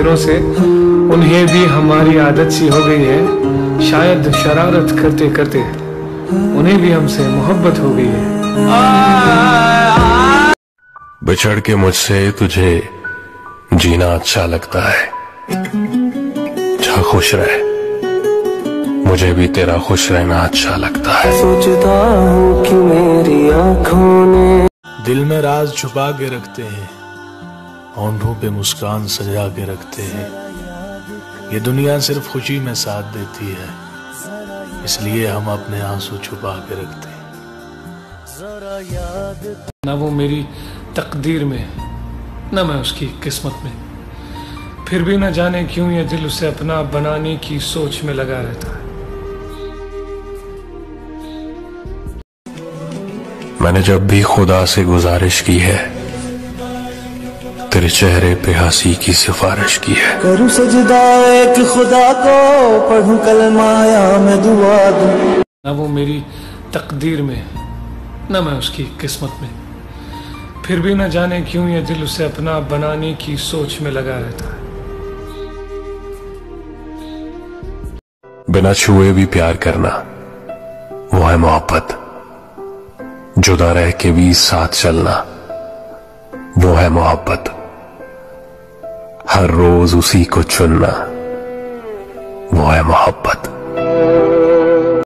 दिनों से उन्हें भी हमारी आदत सी हो गई है। शायद शरारत करते करते उन्हें भी हमसे मोहब्बत हो गई है। बिछड़ के मुझसे तुझे जीना अच्छा लगता है। खुश रहे मुझे भी तेरा खुश रहना अच्छा लगता है। सोचता हूँ कि मेरी आँखों ने दिल में राज छुपा के रखते हैं। होंठों पे मुस्कान सजा के रखते हैं। ये दुनिया सिर्फ़ खुशी में साथ देती है। इसलिए हम अपने आँसू छुपा के रखते हैं। ना वो मेरी तकदीर में न मैं उसकी किस्मत में। फिर भी न जाने क्यों ये दिल उसे अपना बनाने की सोच में लगा रहता है। मैंने जब भी खुदा से गुजारिश की है तेरे चेहरे पे हँसी की सिफारिश की है। करूँ सजदा एक खुदा को पढ़ूं कलमाया मैं दुआ दूँ। ना वो मेरी तकदीर में न मैं उसकी किस्मत में। फिर भी न जाने क्यों ये दिल उसे अपना बनाने की सोच में लगा रहता है। बिना छुए भी प्यार करना वो है मोहब्बत। जुदा रह के भी साथ चलना वो है मोहब्बत। हर रोज उसी को चुनना वो है मोहब्बत।